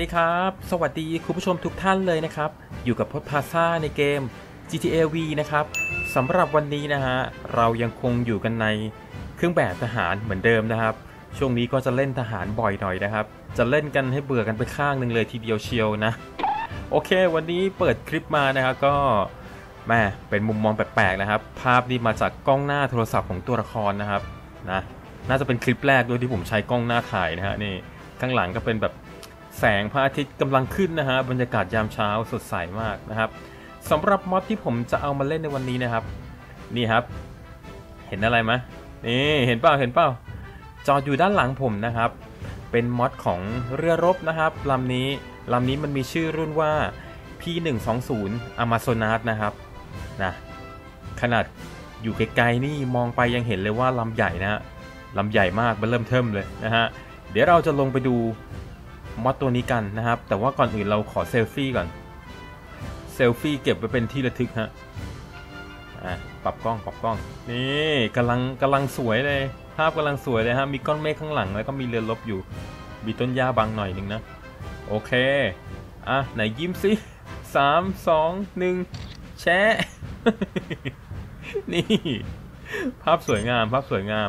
ดีครับ สวัสดีคุณผู้ชมทุกท่านเลยนะครับ อยู่กับพจน์พาซ่าในเกม GTA V นะครับสำหรับวันนี้นะฮะ เรายังคงอยู่กันในเครื่องแบบทหารเหมือนเดิมนะครับ ช่วงนี้ก็จะเล่นทหารบ่อยหน่อยนะครับ จะเล่นกันให้เบื่อกันไปข้างหนึ่งเลยทีเดียวเชียวนะ โอเค วันนี้เปิดคลิปมานะครับก็แม่เป็นมุมมองแปลกๆนะครับ ภาพนี้มาจากกล้องหน้าโทรศัพท์ของตัวละครนะครับนะน่าจะเป็นคลิปแรกด้วยที่ผมใช้กล้องหน้าถ่ายนะฮะนี่ข้างหลังก็เป็นแบบ แสงพระอาทิตย์กำลังขึ้นนะฮะบรรยากาศยามเช้าสดใสมากนะครับสำหรับมอดที่ผมจะเอามาเล่นในวันนี้นะครับ นี่ครับ เห็นอะไรไหมนี่เห็นเปล่าเห็นเปล่าจอดอยู่ด้านหลังผมนะครับ เป็นมอดของเรือรบนะครับลำนี้ลำนี้มันมีชื่อรุ่นว่า P120 Amazonas นะครับนะขนาดอยู่ไกลๆนี่มองไปยังเห็นเลยว่าลำใหญ่นะฮะลำใหญ่มากมันเริ่มเทิมเลยนะฮะเดี๋ยวเราจะลงไปดู มอดตัวนี้กันนะครับ แต่ว่าก่อนอื่นเราขอเซลฟี่ก่อน เซลฟี่เก็บไว้เป็นที่ระทึกฮะอะปรับกล้องปรับกล้อง นี่กำลังกำลังสวยเลย ภาพกำลังสวยเลยฮะ มีก้อนเมฆข้างหลังแล้วก็มีเรือรบอยู่ มีต้นหญ้าบังหน่อยหนึ่งนะ โอเค อะ ไหนยิ้มสิสามสองหนึ่งแชะนี่ ภาพสวยงาม ภาพสวยงาม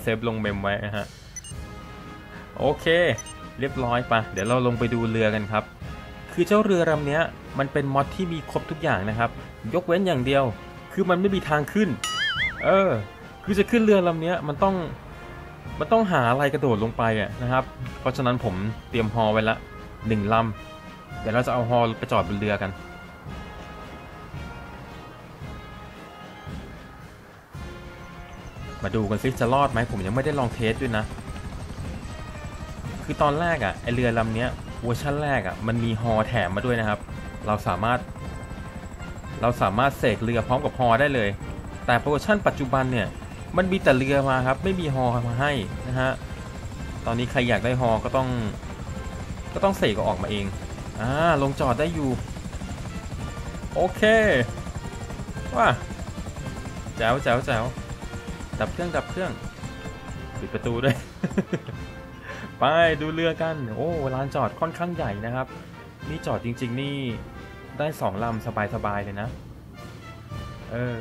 เซฟลงเมมไว้นะฮะ โอเค เรียบร้อยปะเดี๋ยวเราลงไปดูเรือกันครับ คือเจ้าเรือลำนี้มันเป็นมอดที่มีครบทุกอย่างนะครับ ยกเว้นอย่างเดียว คือมันไม่มีทางขึ้น เออ คือจะขึ้นเรือลำนี้มันต้อง มันต้องหาอะไรกระโดดลงไปอะนะครับ เพราะฉะนั้นผมเตรียมฮอไว้ละหนึ่งลำ เดี๋ยวเราจะเอาฮอไปจอดบนเรือกันมาดูกันซิจะรอดไหมผมยังไม่ได้ลองเทสด้วยนะ คือตอนแรกอะ่ะไอเรือลำเนี้ยเวอร์ชันแรกอะ่ะมันมีฮอแถมมาด้วยนะครับ เราสามารถ เราสามารถเสกเรือพร้อมกับฮอได้เลย แต่เวอร์ชันปัจจุบันเนี่ยมันมีแต่เรือมาครับ ไม่มีฮอมาให้นะฮะตอนนี้ใครอยากได้ฮอก็ต้อง ก็ต้องเสกออกมาเองอ่าลงจอดได้อยู่ โอเคว้าแจ๋วแจ๋วแจ๋วดับเครื่องดับเครื่อง ปิดประตูด้วย ไปดูเรือกัน โอ้ลานจอดค่อนข้างใหญ่นะครับ นี่จอดจริง ๆ นี่ได้สองลำสบาย ๆ เลยนะ เออ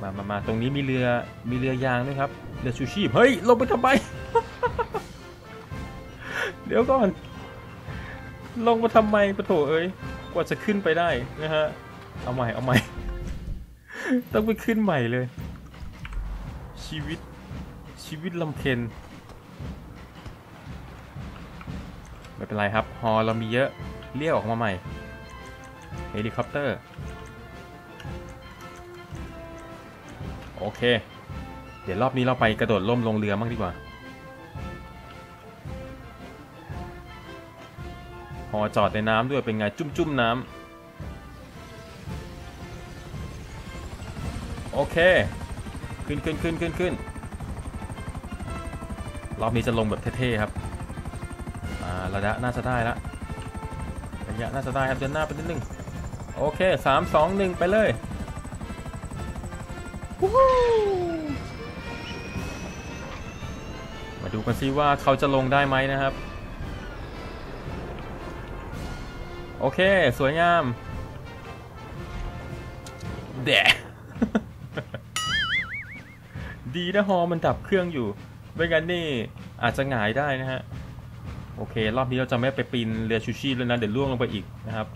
มามามาตรงนี้มีเรือ มีเรือยางด้วยครับ เรือชูชีพ เฮ้ย ลงไปทำไม เดี๋ยวก่อน ลงมาทำไมปะโถเอ้ย กว่าจะขึ้นไปได้นะฮะ เอาใหม่ เอาใหม่ ต้องไปขึ้นใหม่เลย ชีวิต ชีวิตลำเค็น ไม่เป็นไรครับ ฮอเรามีเยอะ เรียกออกมาใหม่ เฮลิคอปเตอร์ โอเค เดี๋ยวรอบนี้เราไปกระโดดร่มลงเรือมั่งดีกว่า ฮอจอดในน้ำด้วยเป็นไงจุ่มจุ่มน้ำ โอเค ขึ้นขึ้นขึ้นขึ้นขึ้นรอบนี้จะลงแบบเท่ๆครับ ระยะน่าจะได้ละระยะน่าจะได้ครับเดินหน้าไปนิดนึงโอเคสามสองหนึ่งไปเลยมาดูกันซิว่าเขาจะลงได้ไหมนะครับ โอเค สวยงามแดะดีนะฮอมันดับเครื่องอยู่ไม่งั้นนี่อาจจะหงายได้นะฮะ อเค รอบนี้เราจะไม่ไปปีนเรือชูชีพแล้วนะ เดี๋ยวล่วงลงไปอีกนะครับ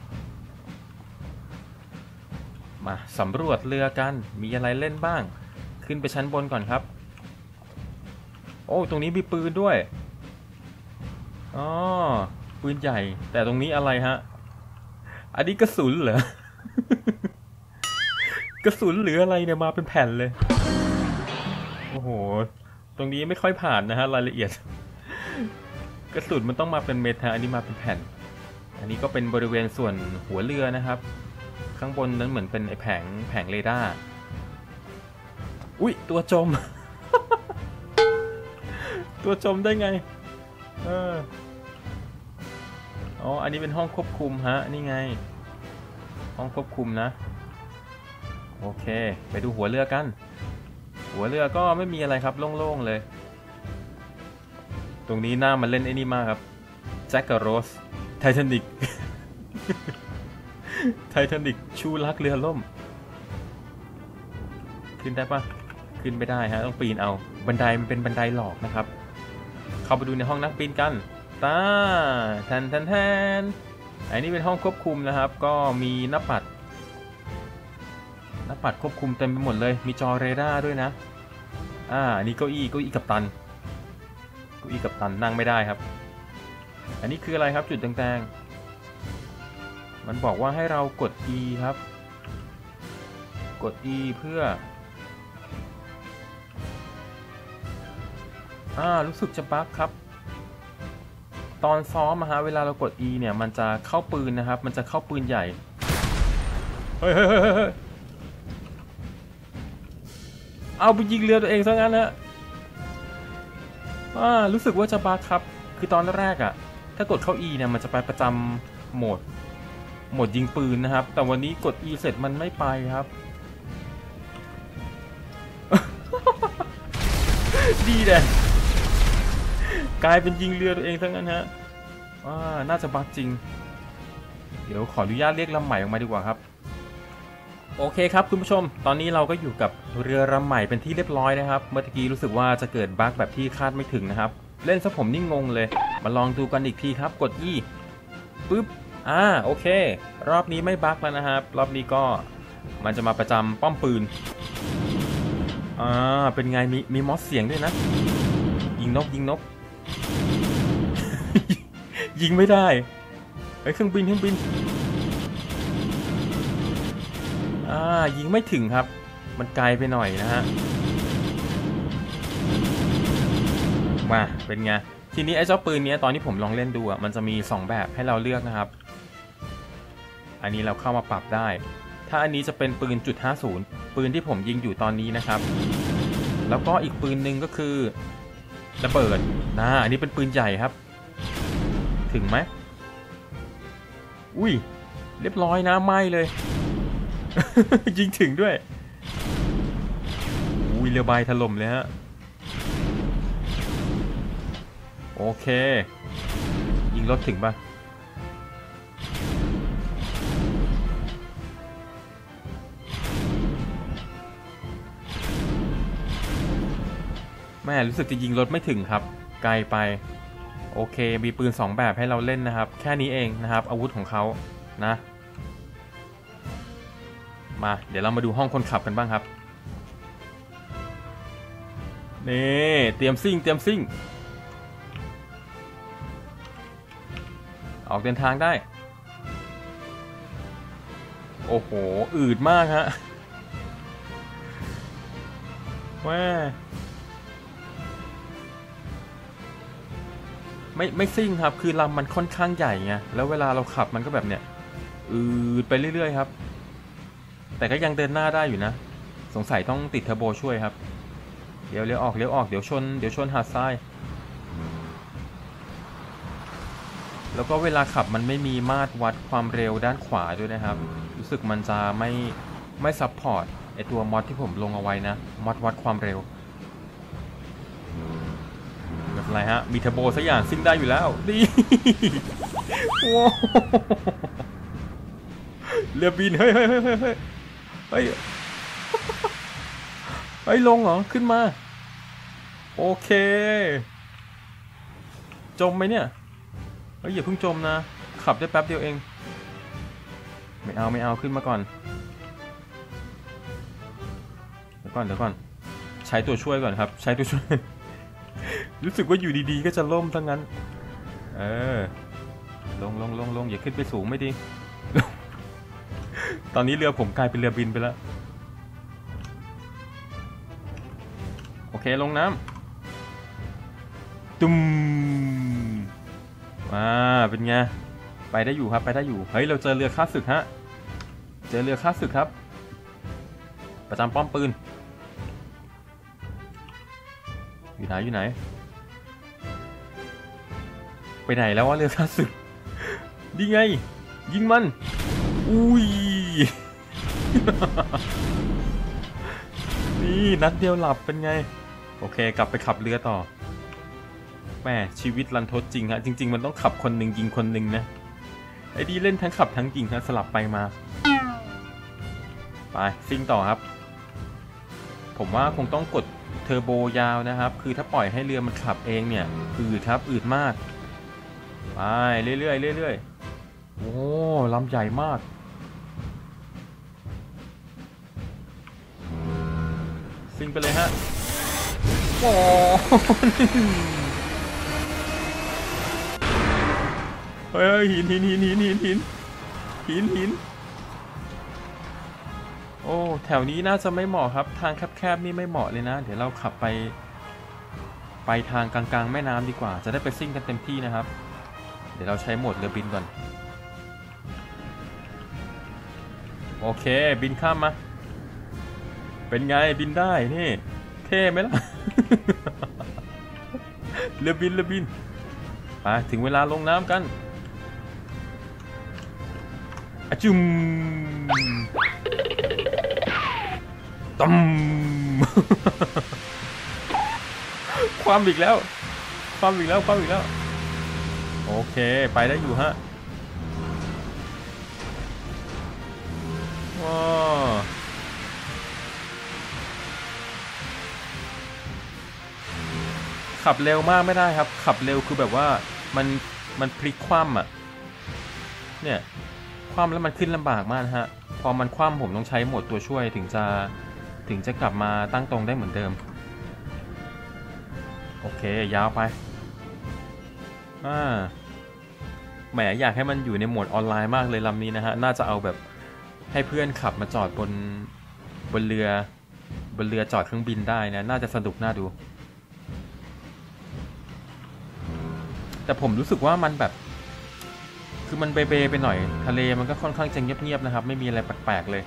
มาสำรวจเรือกัน มีอะไรเล่นบ้าง ขึ้นไปชั้นบนก่อนครับ โอ้ ตรงนี้มีปืนด้วย อ๋อ ปืนใหญ่ แต่ตรงนี้อะไรฮะ อันนี้กระสุนเหรอ กระสุนหรืออะไรเนี่ยมาเป็นแผ่นเลย โอ้โห ตรงนี้ไม่ค่อยผ่านนะฮะรายละเอียด กระสุนมันต้องมาเป็นเม็ดฮะอันนี้มาเป็นแผ่น อันนี้ก็เป็นบริเวณส่วนหัวเรือนะครับ ข้างบนนั้นเหมือนเป็นไอแผงแผงเรดาร์อุ้ยตัวจม ตัวจมได้ไงเอออ๋ออันนี้เป็นห้องควบคุมฮะนี่ไง ห้องควบคุมนะโอเค ไปดูหัวเรือกัน หัวเรือก็ไม่มีอะไรครับโล่งๆเลย ตรงนี้หน้ามันเล่นไอ้นี่มากครับแจ็คกับโรสไททานิกไททานิกชูรักเรือล่ม ขึ้นได้ปะขึ้นไม่ได้ฮะ ต้องปีนเอา บันไดมันเป็นบันไดหลอกนะครับ เข้าไปดูในห้องนักบินกันตาแทนแทนแทนอันนี้เป็นห้องควบคุมนะครับ ก็มีหน้าปัดหน้าปัดควบคุมเต็มไปหมดเลย มีจอเรดาร์ด้วยนะ อ่าอันนี้เก้าอี้เก้าอี้กับตัน เก้าอี้กับตันนั่งไม่ได้ครับ อันนี้คืออะไรครับจุดแดงๆ มันบอกว่าให้เรากด E ครับ กด E เพื่อ อ่า รู้สึกจะบั๊กครับ ตอนซ้อมนะฮะเวลาเรากด E เนี่ย มันจะเข้าปืนนะครับ มันจะเข้าปืนใหญ่ เฮ้ยเฮ้ยเฮ้ยเฮ้ยเอาไปยิงเรือตัวเองซะงั้นนะ อ่ารู้สึกว่าจะบั๊กครับ คือตอนแรกอะ่ะ ถ้ากดเข้า E เนี่ยมันจะไปประจำโหมดโหมดยิงปืนนะครับ แต่วันนี้กด E เสร็จมันไม่ไปครับ ดีเลยกลายเป็นยิงเรือตัวเองทั้งนั้นฮะอ่าน่าจะบักจริง เดี๋ยวขออนุญาตเรียกลำใหม่ออกมาดีกว่าครับ โอเคครับคุณผู้ชม ตอนนี้เราก็อยู่กับเรือลำใหม่เป็นที่เรียบร้อยนะครับ เมื่อกี้รู้สึกว่าจะเกิดบั๊กแบบที่คาดไม่ถึงนะครับ เล่นซะผมนี่งงเลย มาลองดูกันอีกทีครับ กดยี่ปึ๊บ อ่า โอเค รอบนี้ไม่บั๊กแล้วนะครับ รอบนี้ก็มันจะมาประจำป้อมปืน อ่า เป็นไง มีมีมอสเสียงด้วยนะ ยิงนกยิงนก ยิงไม่ได้ไอ้เครื่องบินเครื่องบิน อ่ายิงไม่ถึงครับ มันไกลไปหน่อยนะฮะ มาเป็นไง ทีนี้ไอ้เจ้าปืนนี้ตอนที่ผมลองเล่นดูอะมันจะมี 2 แบบให้เราเลือกนะครับ อันนี้เราเข้ามาปรับได้ ถ้าอันนี้จะเป็นปืนจุด50 ปืนที่ผมยิงอยู่ตอนนี้นะครับ แล้วก็อีกปืนหนึ่งก็คือระเบิดนะอันนี้เป็นปืนใหญ่ครับ ถึงไหมอุ้ยเรียบร้อยนะไหมเลย ยิงถึงด้วยอุ้ยเรือใบถล่มเลยฮะ โอเค ยิงรถถึงปะแม่รู้สึกจะยิงรถไม่ถึงครับ ไกลไป โอเค มีปืน 2 แบบให้เราเล่นนะครับ แค่นี้เองนะครับ อาวุธของเขานะ มาเดี๋ยวเรามาดูห้องคนขับกันบ้างครับนี่เตรียมซิ่งเตรียมซิ่ง ออกเดินทางได้ โอ้โห อืดมากฮะแม่ไม่ไม่ซิ่งครับ คือลำมันค่อนข้างใหญ่ไงแล้วเวลาเราขับมันก็แบบเนี้ยอืดไปเรื่อยๆครับ แต่ก็ยังเดินหน้าได้อยู่นะ สงสัยต้องติดเทอร์โบช่วยครับ เดี๋ยวเลี้ยวออกเลี้ยวออกเดี๋ยวชนเดี๋ยวชนหาดทราย แล้วก็เวลาขับมันไม่มีมาตรวัดความเร็วด้านขวาด้วยนะครับ รู้สึกมันจะไม่ไม่ support ไอตัว mod ที่ผมลงเอาไว้นะ mod วัดความเร็วไม่เป็นไรฮะ มีเทอร์โบสักอย่างซิ่งได้อยู่แล้วดีว้าวเรือบินเฮ้ยเฮ้ยเฮ้ย เฮ้ยเฮ้ยลงเหรอ ขึ้นมา โอเค จมไหมเนี่ยเฮ้ยอย่าเพิ่งจมนะ ขับได้แป๊บเดียวเอง ไม่เอาไม่เอาขึ้นมาก่อน เดี๋ยวก่อนเดี๋ยวก่อน ใช้ตัวช่วยก่อนครับ ใช้ตัวช่วย รู้สึกว่าอยู่ดีๆ ก็จะล่มทั้งนั้น เออ ลงลงลงลงอย่าขึ้นไปสูงไม่ดี ตอนนี้เรือผมกลายเป็นเรือบินไปแล้ว โอเคลงน้ำตุ้มอ่าเป็นไง ไปได้อยู่ครับไปได้อยู่ เฮ้ยเราเจอเรือข้าศึกฮะ เจอเรือข้าศึกครับ ประจำป้อมปืน อยู่ไหนอยู่ไหน ไปไหนแล้ววะเรือข้าศึกดีไง ยิงมัน อุ้ย นี่นัดเดียวหลับเป็นไง โอเค กลับไปขับเรือต่อแม่ชีวิตรันทดจริงฮะ จริง ๆ มันต้องขับคนหนึ่งยิงคนหนึ่งนะ ไอ้ดีเล่นทั้งขับทั้งยิงฮะ สลับไปมา ไปซิ่งต่อครับ ผมว่าคงต้องกดเทอร์โบยาวนะครับ คือถ้าปล่อยให้เรือมันขับเองเนี่ย อืดครับ อืดมาก ไป เรื่อยๆเรื่อยๆโอ้ลำใหญ่มาก ซิงไปเลยฮะ โอ้เฮ้ยหินหินหินหินหินหินหินหินโอ้แถวนี้น่าจะไม่เหมาะครับ ทางแคบๆนี่ไม่เหมาะเลยนะ เดี๋ยวเราขับไป ไปทางกลางๆ แม่น้ำดีกว่า จะได้ไปซิ่งกันเต็มที่นะครับ เดี๋ยวเราใช้โหมดเรือบินก่อน โอเค บินข้ามมา เป็นไงบินได้นี่ เท่ไหมล่ะเรือบินเรือบินไปถึงเวลาลงน้ำกันอจุมตมความอีกแล้ว ความอีกแล้ว ความอีกแล้ว โอเค ไปได้อยู่ฮะ ขับเร็วมากไม่ได้ครับ ขับเร็วคือแบบว่ามันมันพลิกคว่ำอะ เนี่ยคว่ำแล้วมันขึ้นลำบากมากนะฮะ พอมันคว่ำผมต้องใช้โหมดตัวช่วยถึงจะถึงจะกลับมาตั้งตรงได้เหมือนเดิม โอเคยาวไปอ่าแหมอยากให้มันอยู่ในโหมดออนไลน์มากเลยลำนี้นะฮะ น่าจะเอาแบบให้เพื่อนขับมาจอดบนบนเรือบนเรือจอดเครื่องบินได้นะ น่าจะสนุกน่าดู แต่ผมรู้สึกว่ามันแบบ คือมันเบเบไปหน่อย ทะเลมันก็ค่อนข้างจะเงียบๆนะครับ ไม่มีอะไรแปลกๆเลย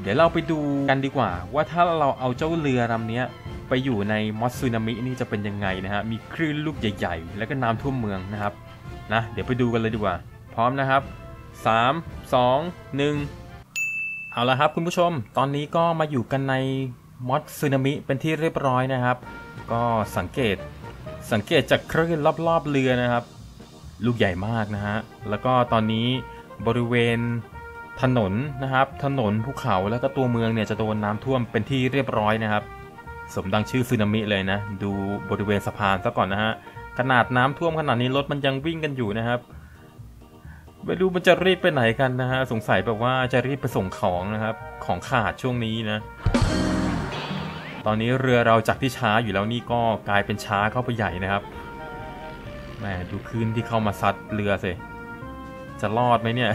เดี๋ยวเราไปดูกันดีกว่า ว่าถ้าเราเอาเจ้าเรือลำนี้ไปอยู่ในมอสซูนามินี่จะเป็นยังไงนะฮะมีคลื่นลูกใหญ่ๆ แล้วก็น้ำท่วมเมืองนะครับนะเดี๋ยวไปดูกันเลยดีกว่า พร้อมนะครับ3 2 1 เอาละครับคุณผู้ชม ตอนนี้ก็มาอยู่กันในมอสซูนามิเป็นที่เรียบร้อยนะครับ ก็สังเกต สังเกตจากคลื่นรอบๆเรือนะครับ ลูกใหญ่มากนะฮะ แล้วก็ตอนนี้บริเวณถนนนะครับ ถนนภูเขาแล้วก็ตัวเมืองเนี่ยจะโดนน้ำท่วมเป็นที่เรียบร้อยนะครับ สมดังชื่อสึนามิเลยนะ ดูบริเวณสะพานซะก่อนนะฮะ ขนาดน้ำท่วมขนาดนี้รถมันยังวิ่งกันอยู่นะครับไม่รู้มันจะรีบไปไหนกันนะฮะ สงสัยแบบว่าจะรีบไปส่งของนะครับ ของขาดช่วงนี้นะ ตอนนี้เรือเราจากที่ช้าอยู่แล้วนี่ก็กลายเป็นช้าเข้าไปใหญ่นะครับแหมดูคลื่นที่เข้ามาซัดเรือสิจะรอดไหมเนี่ย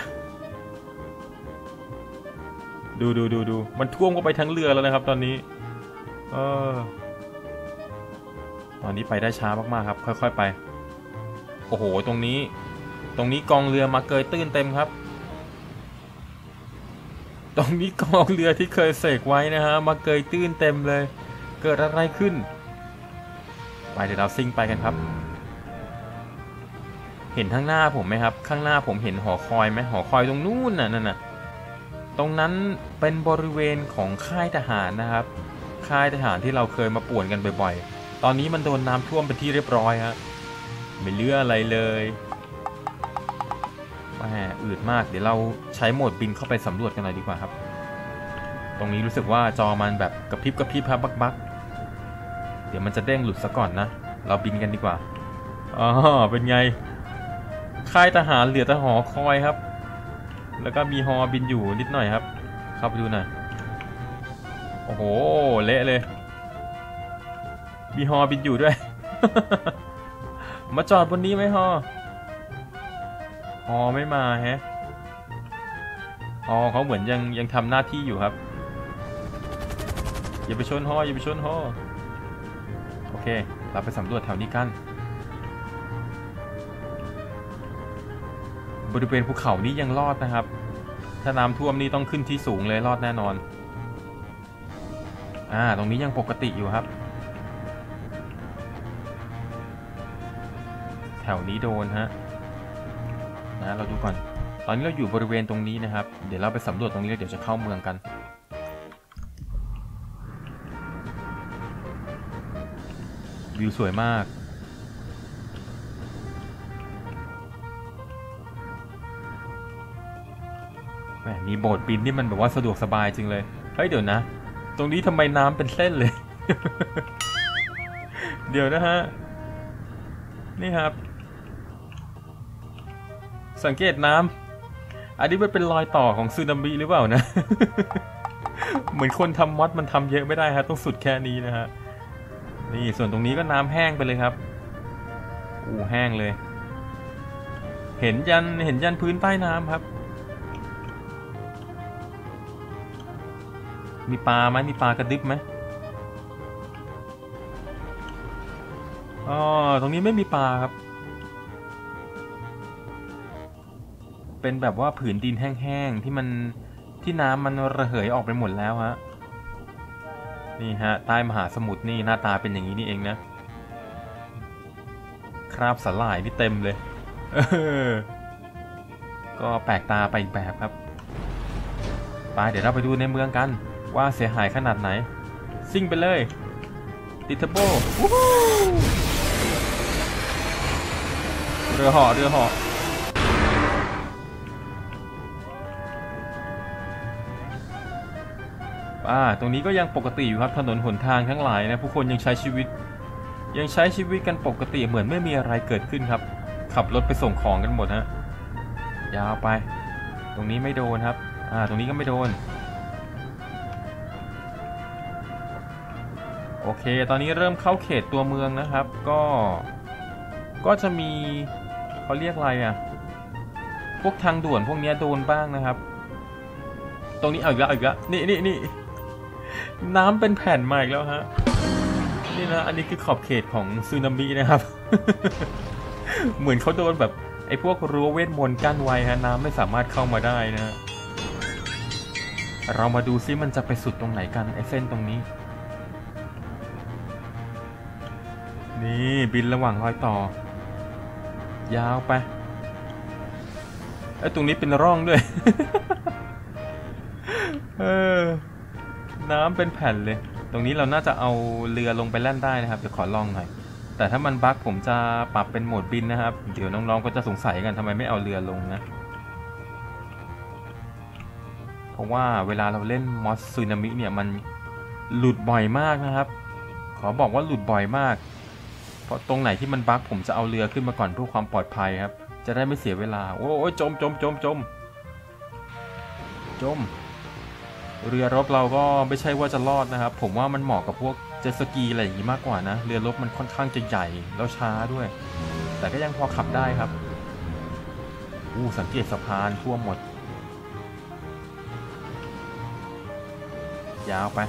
ดูดูดูดูมันท่วมเข้าไปทั้งเรือแล้วนะครับ ตอนนี้เออตอนนี้ไปได้ช้ามากๆครับ ค่อย ๆ ไป โอ้โห ตรงนี้ ตรงนี้กองเรือมาเกยตื้นเต็มครับ ตรงนี้กองเรือที่เคยเสกไว้นะฮะมาเกยตื้นเต็มเลย เกิดอะไรขึ้น ไปเดี๋ยวเราซิ่งไปกันครับ เห็นข้างหน้าผมไหมครับ ข้างหน้าผมเห็นหอคอยไหมหอคอยตรงนู้นน่ะนั่นน่ะตรงนั้นเป็นบริเวณของค่ายทหารนะครับ ค่ายทหารที่เราเคยมาป่วนกันบ่อยๆ ตอนนี้มันโดนน้ำท่วมเป็นที่เรียบร้อยฮะไม่เลืออะไรเลย อืดมาก เดี๋ยวเราใช้โหมดบินเข้าไปสำรวจกันหน่อยดีกว่าครับ ตรงนี้รู้สึกว่าจอมันแบบกระพริบกระพริบครับบักบักเดี๋ยวมันจะเด้งหลุดซะก่อนนะ เราบินกันดีกว่าอ๋อเป็นไง ค่ายทหารเหลือแต่หอคอยครับ แล้วก็มีฮอบินอยู่นิดหน่อยครับ เข้าไปดูหน่อย โอ้โห เละเลย มีฮอบินอยู่ด้วย มาจอดบนนี้ไหมฮอ ฮอไม่มาฮะฮอเขาเหมือนยังยังทำหน้าที่อยู่ครับ อย่าไปชนฮออย่าไปชนฮอโอเค เราไปสำรวจแถวนี้กัน บริเวณภูเขานี้ยังรอดนะครับ ถ้าน้ำท่วมนี่ต้องขึ้นที่สูงเลยรอดแน่นอน อ่า ตรงนี้ยังปกติอยู่ครับ แถวนี้โดนฮะะเราดูก่อน ตอนนี้เราอยู่บริเวณตรงนี้นะครับ เดี๋ยวเราไปสำรวจตรงนี้แล้เดี๋ยวจะเข้าเมืองกันวิวสวยมาก แหม มีโบสถ์ปีนที่มันแบบว่าสะดวกสบายจริงเลย เฮ้ย เดี๋ยวนะ ตรงนี้ทำไมน้ำเป็นเส้นเลย เดี๋ยวนะฮะ นี่ครับ สังเกตน้ำอันนี้มันเป็นรอยต่อของซึนามิหรือเปล่านะ เหมือนคนทำมอดมันทำเยอะไม่ได้ฮะต้องสุดแค่นี้นะฮะ นี่ส่วนตรงนี้ก็น้ำแห้งไปเลยครับ อู้แห้งเลย เห็นยันเห็นยันพื้นใต้น้ำครับ มีปลาไหมมีปลากระดิบไหมอ๋อตรงนี้ไม่มีปลาครับ เป็นแบบว่าผืนดินแห้งๆที่มันที่น้ำมันระเหยออกไปหมดแล้วฮะนี่ฮะใต้มหาสมุทรนี่หน้าตาเป็นอย่างนี้นี่เองนะคราบสลายนี่เต็มเลยก็แปลกตาไปอีกแบบครับไปเดี๋ยวเราไปดูในเมืองกันว่าเสียหายขนาดไหน ซิ่งไปเลยติเทอร์โบเรือหาะเรือเหา อ่าตรงนี้ก็ยังปกติอยู่ครับถนนหนทางทั้งหลายนะผู้คนยังใช้ชีวิต ยังใช้ชีวิตกันปกติเหมือนไม่มีอะไรเกิดขึ้นครับ ขับรถไปส่งของกันหมดฮะยาวไป ตรงนี้ไม่โดนครับอ่าตรงนี้ก็ไม่โดนโอเค ตอนนี้เริ่มเข้าเขตตัวเมืองนะครับ ก็ ก็จะมีเขาเรียกอะไรอะ่ะ พวกทางด่วนพวกนี้โดนบ้างนะครับ ตรงนี้เอาอีกแล้วเอาอีกแล้วนี่นี่นี่ น้ำเป็นแผ่นมาอีกแล้วฮะ นี่นะ อันนี้คือขอบเขตของซึนามินะครับ เหมือนเขาโดนแบบไอ้พวกรั้วเวทมนต์กั้นไว้ฮะน้ำไม่สามารถเข้ามาได้นะ เรามาดูซิมันจะไปสุดตรงไหนกันไอ้เส้นตรงนี้ นี่บินระหว่างรอยต่อ ยาวไปไอ้ตรงนี้เป็นร่องด้วย เออ น้ำเป็นแผ่นเลย ตรงนี้เราน่าจะเอาเรือลงไปแล่นได้นะครับ เดี๋ยวขอลองหน่อย แต่ถ้ามันบั๊กผมจะปรับเป็นโหมดบินนะครับ เดี๋ยวน้องๆก็จะสงสัยกันทำไมไม่เอาเรือลงนะ เพราะว่าเวลาเราเล่นมอสซูนามิเนี่ยมันหลุดบ่อยมากนะครับ ขอบอกว่าหลุดบ่อยมาก เพราะตรงไหนที่มันบั๊กผมจะเอาเรือขึ้นมาก่อนเพื่อความปลอดภัยครับ จะได้ไม่เสียเวลา โอ้ยจมจมจมจมจม เรือรบเราก็ไม่ใช่ว่าจะรอดนะครับ ผมว่ามันเหมาะกับพวกเจ็ตสกีอะไรอย่างนี้มากกว่านะ เรือรบมันค่อนข้างจะใหญ่แล้วช้าด้วย แต่ก็ยังพอขับได้ครับ อู้สังเกตสะพานทั่วหมด ยาวไป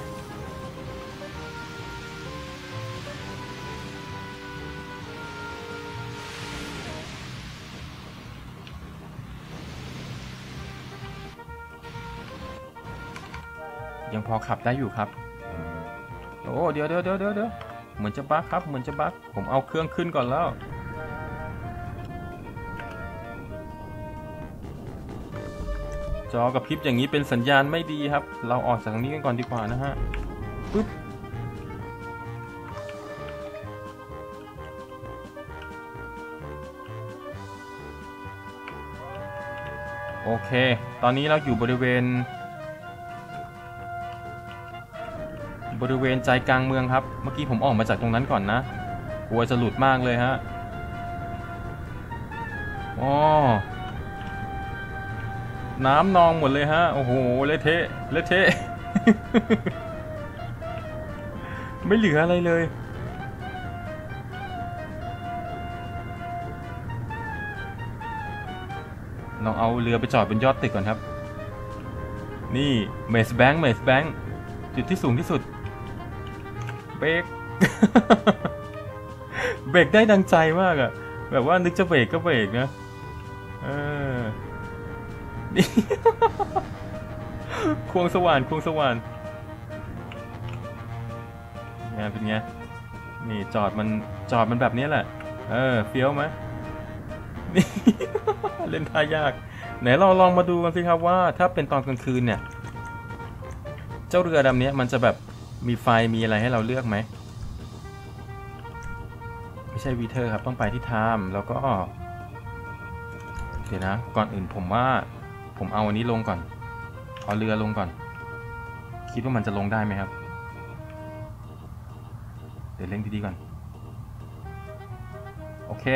พอขับได้อยู่ครับ โอ้เดี๋ยวเดี๋ยวเดี๋ยวเดี๋ยวเดี๋ยวเหมือนจะบั๊กครับ เหมือนจะบั๊กผมเอาเครื่องขึ้นก่อนแล้วจอกับพริบอย่างนี้เป็นสัญญาณไม่ดีครับ เราออกจากตรงนี้กันก่อนดีกว่านะฮะปึ๊บโอเค ตอนนี้เราอยู่บริเวณ บริเวณใจกลางเมืองครับ เมื่อกี้ผมออกมาจากตรงนั้นก่อนนะกลัวจะหลุดมากเลยฮะอ๋อน้ำนองหมดเลยฮะ โอ้โห เละเทะ เละเทะ ไม่เหลืออะไรเลย ลองเอาเรือไปจอดบนยอดตึกก่อนครับ นี่ Maze Bank Maze Bank จุดที่สูงที่สุด เบรกเบรกได้ดังใจมากอะแบบว่านึกจะเบรกก็เบรกนะเออนี่ควงสว่านควงสว่านไงเป็นไงนี่จอดมันจอดมันแบบนี้แหละ เออเฟี้ยวไหมนี่เล่นท่ายาก ไหนเราลองมาดูกันสิครับว่า ถ้าเป็นตอนกลางคืนเนี่ย เจ้าเรือดำเนี้ยมันจะแบบ มีไฟมีอะไรให้เราเลือกไหม ไม่ใช่วีเทอร์ครับ ต้องไปที่ไทม์แล้วก็ เดี๋ยวนะ ก่อนอื่นผมว่า ผมเอาอันนี้ลงก่อน เอาเรือลงก่อน คิดว่ามันจะลงได้ไหมครับ เดี๋ยวเล่งดีๆก่อน โอเค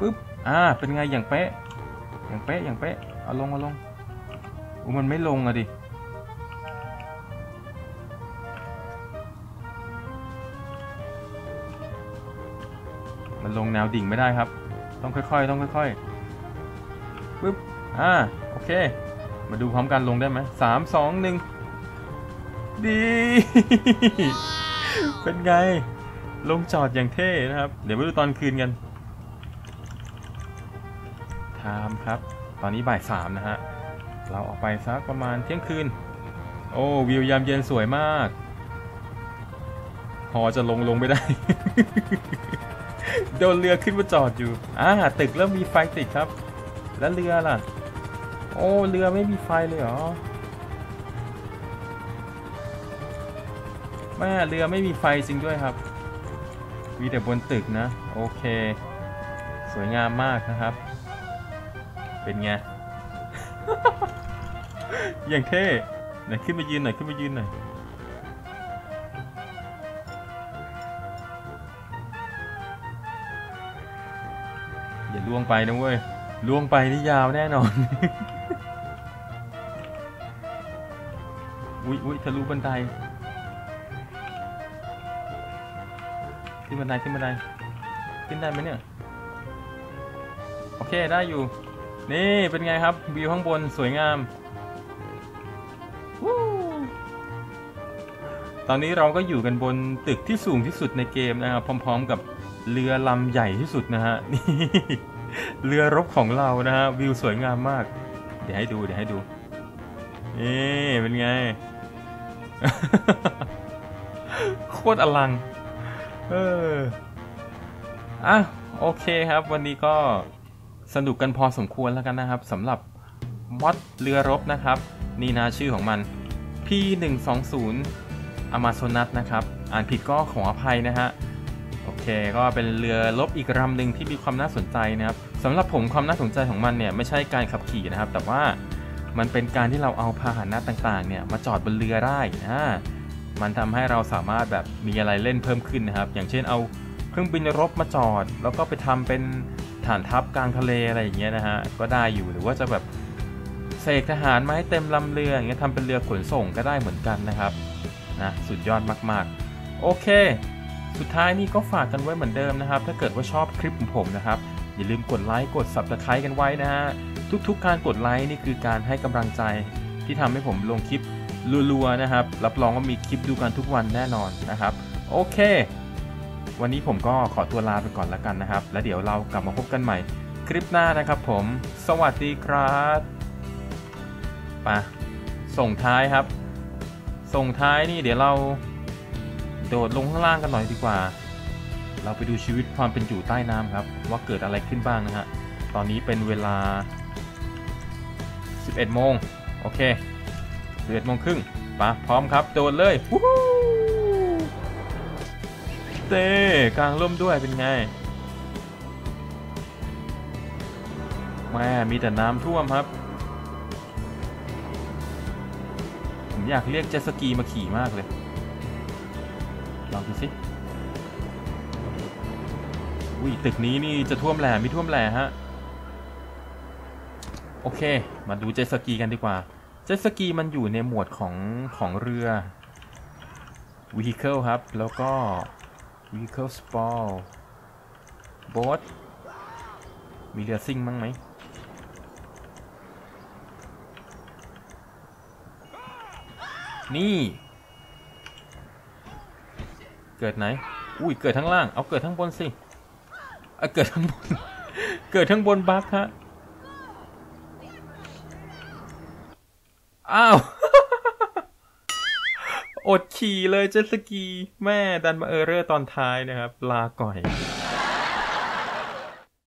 ปึ๊บ อ่า เป็นไงอย่างเป๊ะ อย่างเป๊ะ อย่างเป๊ะ เอาลงเอาลงอู้มันไม่ลงอะดิ ลงแนวดิ่งไม่ได้ครับ ต้องค่อยๆ ต้องค่อยๆปึ๊บอ่าโอเค มาดูพร้อมกันลงได้ไหมสามสองหนึ่งดี เป็นไง ลงจอดอย่างเท่นะครับ เดี๋ยวไปดูตอนคืนกันไทม์ครับ ตอนนี้บ่ายสามนะฮะ เราออกไปสักประมาณเที่ยงคืน โอ้วิวยามเย็นสวยมาก พอจะลงลงไม่ได้ โดนเรือขึ้นมาจอดอยู่ อ่า ตึกเริ่มมีไฟติดครับ แล้วเรือล่ะ โอ้ เรือไม่มีไฟเลยเหรอ แม่เรือไม่มีไฟจริงด้วยครับ มีแต่บนตึกนะ โอเค สวยงามมากนะครับ เป็นไง อย่างเท่ ไหนขึ้นมายืนหน่อยขึ้นมายืนหน่อย ล่วงไปนะเว้ยล่วงไปนี่ยาวแน่นอน อุ๊ยอุ๊ยทะลุบันไดขึ้นบันไดขึ้นบันไดขึ้นได้ไหมเนี่ย โอเคได้อยู่ นี่เป็นไงครับวิวข้างบนสวยงามวู้ตอนนี้เราก็อยู่กันบนตึกที่สูงที่สุดในเกมนะครับ พร้อม ๆ กับเรือลำใหญ่ที่สุดนะฮะนี่ เรือรบของเรานะฮะวิวสวยงามมาก เดี๋ยวให้ดูเดี๋ยวให้ดูนี่เป็นไง โคตรอลัง เอออะโอเคครับ วันนี้ก็สนุกกันพอสมควรแล้วกันนะครับสำหรับมอดเรือรบนะครับ นี่นะชื่อของมัน P120 Amazonas นะครับ อ่านผิดก็ขออภัยนะฮะ เค ก็เป็นเรือรบอีกลำหนึ่งที่มีความน่าสนใจนะครับสำหรับผมความน่าสนใจของมันเนี่ยไม่ใช่การขับขี่นะครับ แต่ว่ามันเป็นการที่เราเอาพาหนะต่างๆเนี่ยมาจอดบนเรือได้นะมันทำให้เราสามารถแบบมีอะไรเล่นเพิ่มขึ้นนะครับ อย่างเช่นเอาเครื่องบินรบมาจอด แล้วก็ไปทำเป็นฐานทัพกลางทะเลอะไรอย่างเงี้ยนะฮะก็ได้อยู่หรือว่าจะแบบเสกทหารมาให้เต็มลำเรืออย่างเงี้ยทำเป็นเรือขนส่งก็ได้เหมือนกันนะครับนะสุดยอดมากๆ โอเค สุดท้ายนี่ก็ฝากกันไว้เหมือนเดิมนะครับ ถ้าเกิดว่าชอบคลิปของผมนะครับ อย่าลืมกดไลค์กด subscribe กันไว้นะฮะ ทุกๆ การกดไลค์นี่คือการให้กำลังใจ ที่ทำให้ผมลงคลิปรัวๆนะครับ รับรองว่ามีคลิปดูกันทุกวันแน่นอนนะครับ โอเค วันนี้ผมก็ขอตัวลาไปก่อนแล้วกันนะครับ แล้วเดี๋ยวเรากลับมาพบกันใหม่ คลิปหน้านะครับผม สวัสดีครับไปส่งท้ายครับ ส่งท้ายนี่เดี๋ยวเรา โดดลงข้างล่างกันหน่อยดีกว่า เราไปดูชีวิตความเป็นอยู่ใต้น้ำครับ ว่าเกิดอะไรขึ้นบ้างนะฮะ ตอนนี้เป็นเวลา 11 โมง โอเค 11โมงครึ่งปะพร้อมครับ โดดเลยวู้เต้กลางร่มด้วยเป็นไงแม่มีแต่น้ำท่วมครับผมอยากเรียกเจ็ตสกีมาขี่มากเลย ลองดูสิอุ้ยตึกนี้นี่จะท่วมแหล่ไม่ท่วมแหล่ฮะ โอเค มาดูเจสกีกันดีกว่า เจสกีมันอยู่ในหมวดของของเรือ vehicle ครับ แล้วก็ vehicle sport boat มีเรือซิ่งมั้งไหมนี่ เกิดไหน อุ้ย เกิดทั้งล่าง เอาเกิดทั้งบนสิเอาเกิดทั้งบน เกิดทั้งบนบักฮะ อ้าว อดขี่เลยเจ็ตสกี แม่ดันมา error ตอนท้ายนะครับ ลาก่อย